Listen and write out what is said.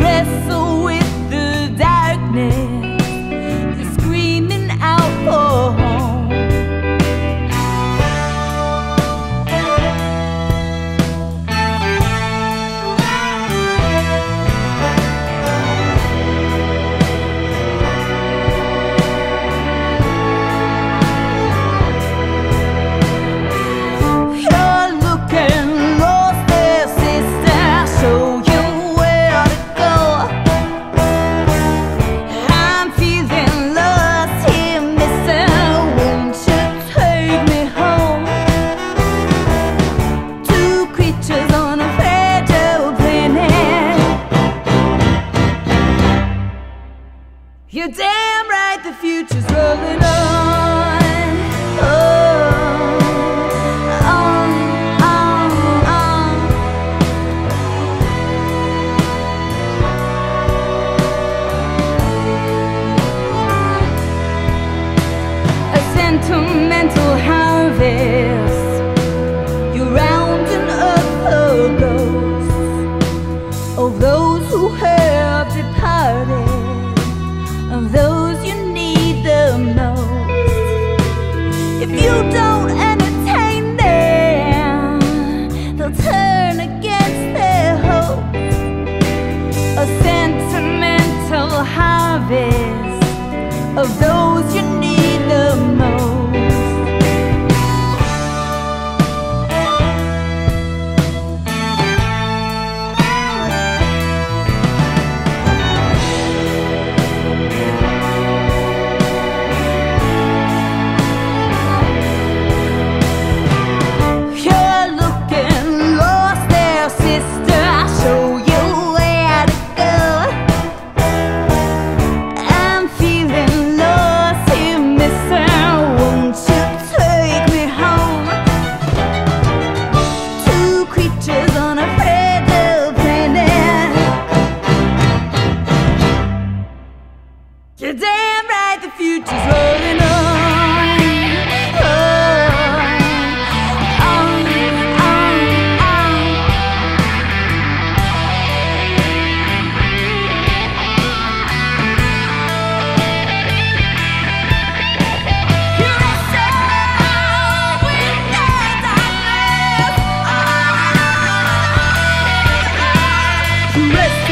rest. creatures on a fragile planet. You're damn right the future's rolling on. those who have departed. Miss